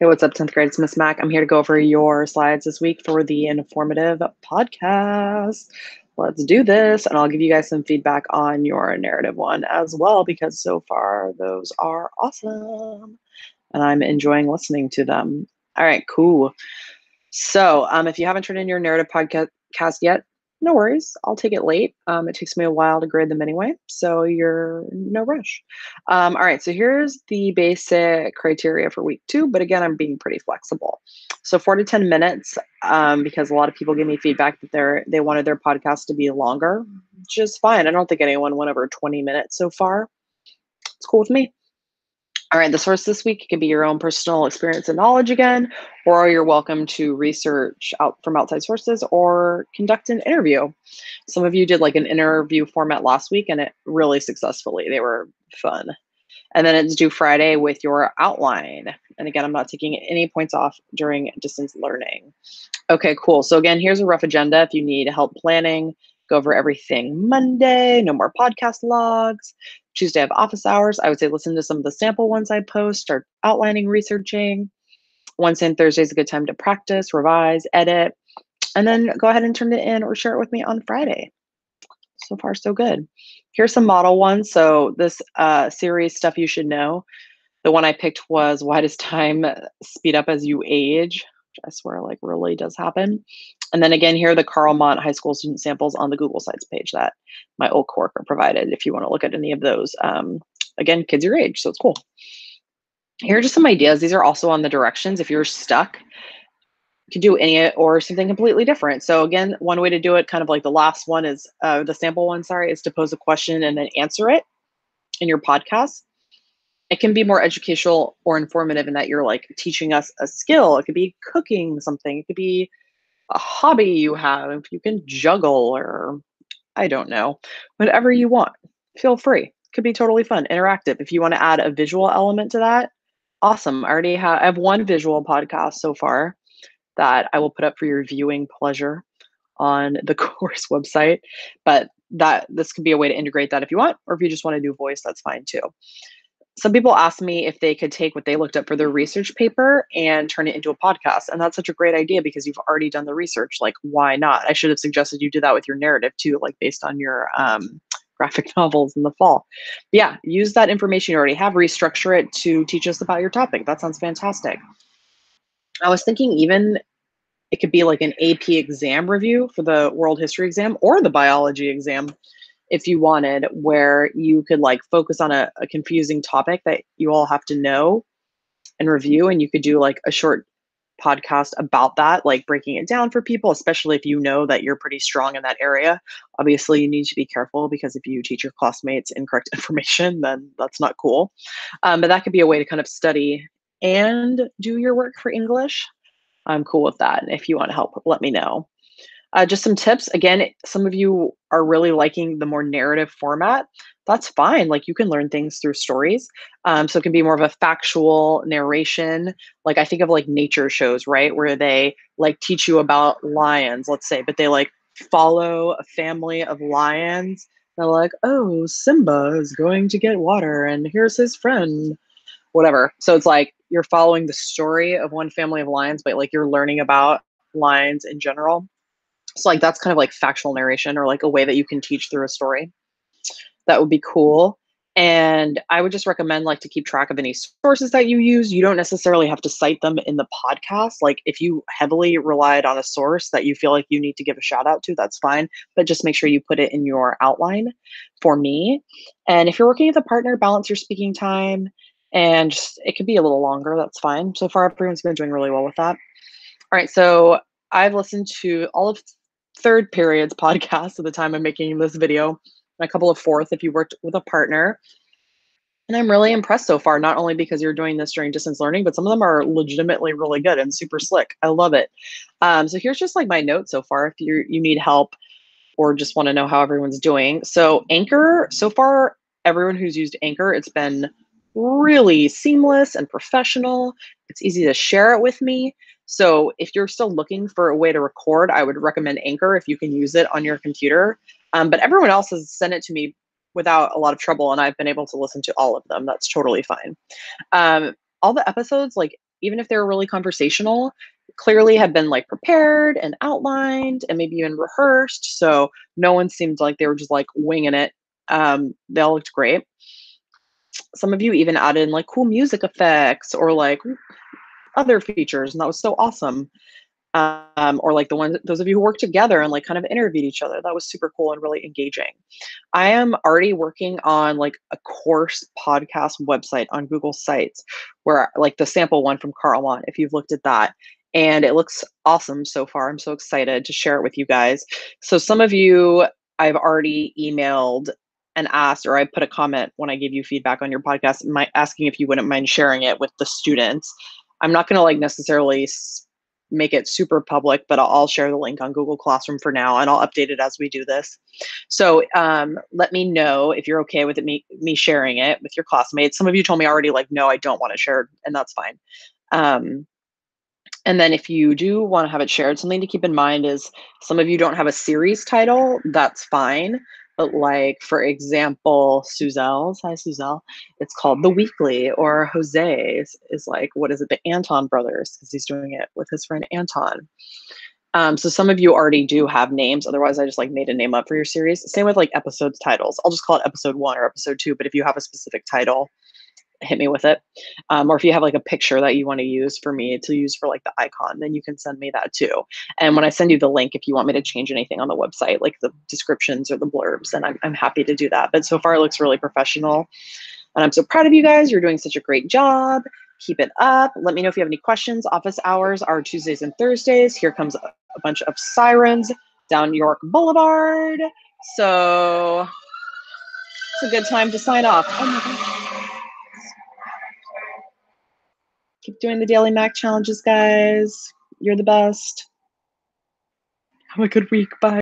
Hey, what's up, 10th grade? It's Miss Mac. I'm here to go over your slides this week for the informative podcast. Let's do this, and I'll give you guys some feedback on your narrative one as well, because so far those are awesome, and I'm enjoying listening to them. All right, cool. So, um, if you haven't turned in your narrative podcast yet, no worries. I'll take it late. Um, it takes me a while to grade them anyway, so you're no rush. Um, all right, so here's the basic criteria for week two, but again, I'm being pretty flexible. So four to 10 minutes, um, because a lot of people give me feedback that they're they wanted their podcast to be longer, is fine. I don't think anyone went over 20 minutes so far. It's cool with me. All right, the source this week can be your own personal experience and knowledge again, or you're welcome to research out from outside sources or conduct an interview. Some of you did like an interview format last week and it really successfully. They were fun. And then it's due Friday with your outline. And again, I'm not taking any points off during distance learning. Okay, cool. So again, here's a rough agenda if you need help planning go over everything Monday, no more podcast logs. Tuesday, I have office hours. I would say listen to some of the sample ones I post, start outlining, researching. Wednesday and Thursday is a good time to practice, revise, edit, and then go ahead and turn it in or share it with me on Friday. So far, so good. Here's some model ones. So this uh, series stuff you should know. The one I picked was why does time speed up as you age? I swear like really does happen. And then again, here are the Carlmont High School student samples on the Google Sites page that my old coworker provided if you want to look at any of those. Um, again, kids your age, so it's cool. Here are just some ideas. These are also on the directions. If you're stuck, you can do any or something completely different. So again, one way to do it, kind of like the last one is, uh, the sample one, sorry, is to pose a question and then answer it in your podcast it can be more educational or informative in that you're like teaching us a skill. It could be cooking something. It could be a hobby you have, if you can juggle or I don't know, whatever mm. you want, feel free. Could be totally fun, interactive. If you want to add a visual element to that, awesome. I already have I have one visual podcast so far that I will put up for your viewing pleasure on the course website. But that this could be a way to integrate that if you want, or if you just want to do voice, that's fine too some people asked me if they could take what they looked up for their research paper and turn it into a podcast. And that's such a great idea because you've already done the research. Like, why not? I should have suggested you do that with your narrative too, like based on your um, graphic novels in the fall. Yeah, use that information you already have, restructure it to teach us about your topic. That sounds fantastic. I was thinking even it could be like an AP exam review for the world history exam or the biology exam if you wanted, where you could like focus on a, a confusing topic that you all have to know and review, and you could do like a short podcast about that, like breaking it down for people, especially if you know that you're pretty strong in that area. Obviously, you need to be careful because if you teach your classmates incorrect information, then that's not cool. Um, but that could be a way to kind of study and do your work for English. I'm cool with that. And if you want to help, let me know. Uh, just some tips. Again, some of you are really liking the more narrative format. That's fine. Like you can learn things through stories. Um, so it can be more of a factual narration. Like I think of like nature shows, right? Where they like teach you about lions, let's say, but they like follow a family of lions. They're like, oh, Simba is going to get water and here's his friend, whatever. So it's like you're following the story of one family of lions, but like you're learning about lions in general. So like that's kind of like factual narration or like a way that you can teach through a story. That would be cool. And I would just recommend like to keep track of any sources that you use. You don't necessarily have to cite them in the podcast. Like if you heavily relied on a source that you feel like you need to give a shout out to, that's fine. But just make sure you put it in your outline for me. And if you're working with a partner, balance your speaking time and just it could be a little longer. That's fine. So far, everyone's been doing really well with that. All right. So I've listened to all of third periods podcast at the time I'm making this video, and a couple of fourth if you worked with a partner. And I'm really impressed so far, not only because you're doing this during distance learning, but some of them are legitimately really good and super slick. I love it. Um, so here's just like my notes so far if you you need help or just want to know how everyone's doing. So Anchor, so far, everyone who's used Anchor, it's been really seamless and professional. It's easy to share it with me. So if you're still looking for a way to record, I would recommend Anchor if you can use it on your computer. Um, but everyone else has sent it to me without a lot of trouble, and I've been able to listen to all of them. That's totally fine. Um, all the episodes, like even if they're really conversational, clearly had been like prepared and outlined and maybe even rehearsed. So no one seemed like they were just like winging it. Um, they all looked great. Some of you even added in like cool music effects or like other features, and that was so awesome. Um, or like the ones those of you who work together and like kind of interviewed each other that was super cool and really engaging. I am already working on like a course podcast website on google sites where like the sample one from Carlmont if you've looked at that and it looks awesome so far. I'm so excited to share it with you guys. So some of you i've already emailed and asked or i put a comment when i gave you feedback on your podcast my, asking if you wouldn't mind sharing it with the students i'm not going to like necessarily make it super public, but I'll, I'll, share the link on Google Classroom for now, and I'll update it as we do this. So um, let me know if you're okay with it, me me sharing it with your classmates. Some of you told me already, like, no, I don't want to share, and that's fine. Um, and then if you do want to have it shared, something to keep in mind is some of you don't have a series title. That's fine. But like, for example, Suzelle's, hi Suzelle, it's called The Weekly, or Jose is, is like, what is it, the Anton brothers, because he's doing it with his friend Anton. Um, so some of you already do have names. Otherwise, I just like made a name up for your series. Same with like episodes titles. I'll just call it episode one or episode two. But if you have a specific title, hit me with it. Um, or if you have like a picture that you want to use for me to use for like the icon, then you can send me that too. And when I send you the link, if you want me to change anything on the website, like the descriptions or the blurbs, then I'm, I'm happy to do that. But so far it looks really professional. And I'm so proud of you guys. You're doing such a great job. Keep it up. Let me know if you have any questions. Office hours are Tuesdays and Thursdays. Here comes a, bunch of sirens down York Boulevard. So it's a good time to sign off. Oh my God. Keep doing the daily Mac challenges, guys. You're the best. Have a good week. Bye.